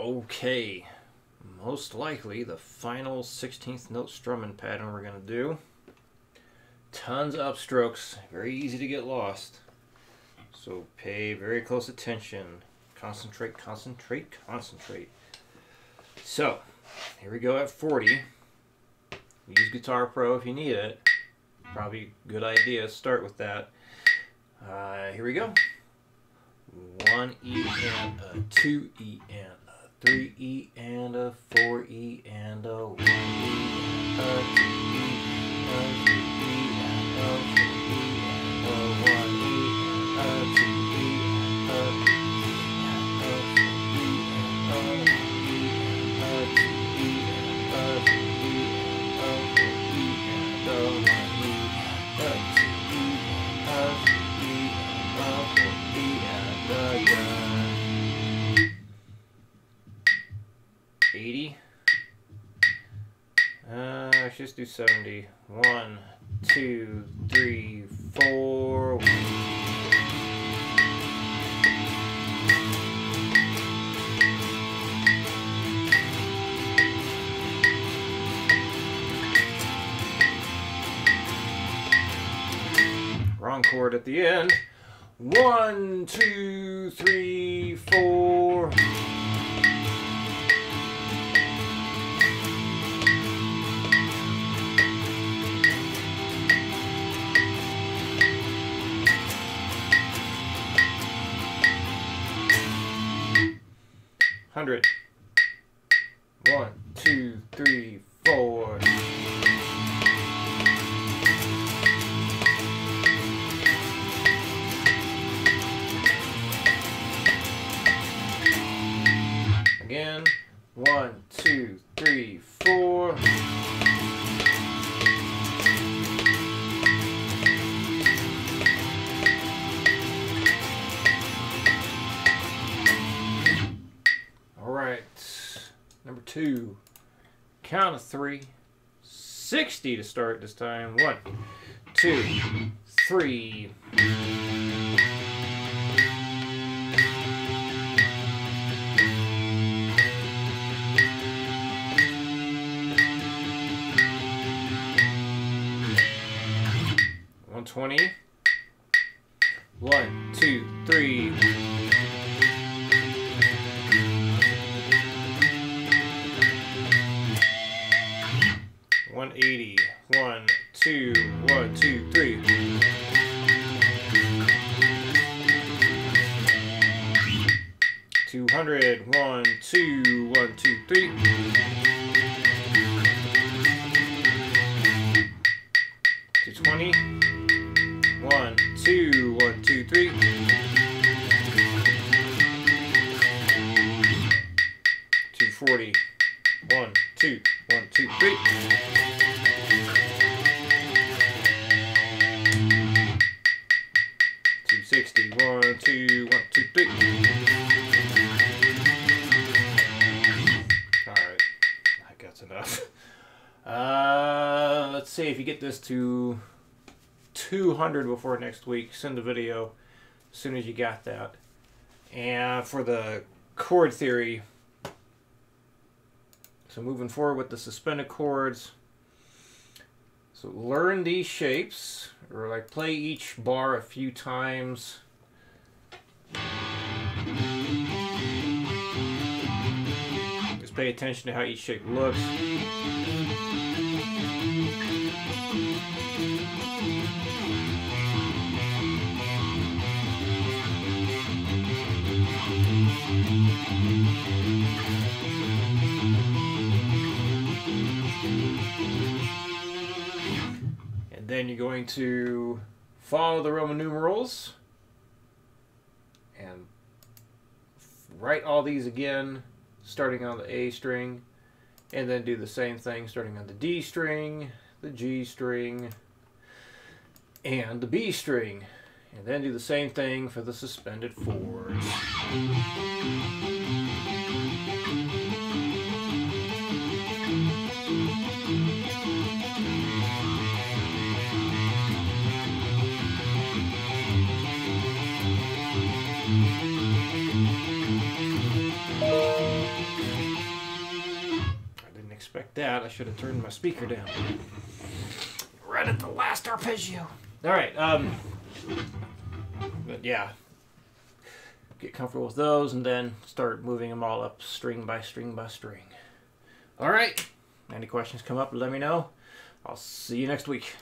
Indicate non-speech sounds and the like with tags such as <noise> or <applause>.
Okay, most likely the final 16th note strumming pattern we're going to do. Tons of upstrokes, very easy to get lost. So pay very close attention. Concentrate, concentrate, concentrate. So, here we go at 40. Use Guitar Pro if you need it. Probably good idea start with that. Uh, here we go. One E and a uh, two E and 3E and a 4E and a 1E and a 2E and a 3E and a just do 70. One, two, three, four. Wrong chord at the end. One, two, three, four. Hundred. One, two, three, four. Again. One, two, three, four. Two. Count of three. 60 to start this time. One, two, three. One twenty. One, two, three. Two, one, two, three. Two hundred. One, two, one, two, three. That's enough. <laughs> Uh, let's see if you get this to 200 before next week. Send the video as soon as you got that. And for the chord theory, so moving forward with the suspended chords. So learn these shapes, or like play each bar a few times. Pay attention to how each shape looks. And then you're going to follow the Roman numerals and write all these again, starting on the A string, and then do the same thing starting on the D string, the G string, and the B string. And then do the same thing for the suspended fours. Like that. I should have turned my speaker down. Right at the last arpeggio. All right. Um, but yeah, get comfortable with those, and then start moving them all up string by string by string. All right. Any questions come up? Let me know. I'll see you next week.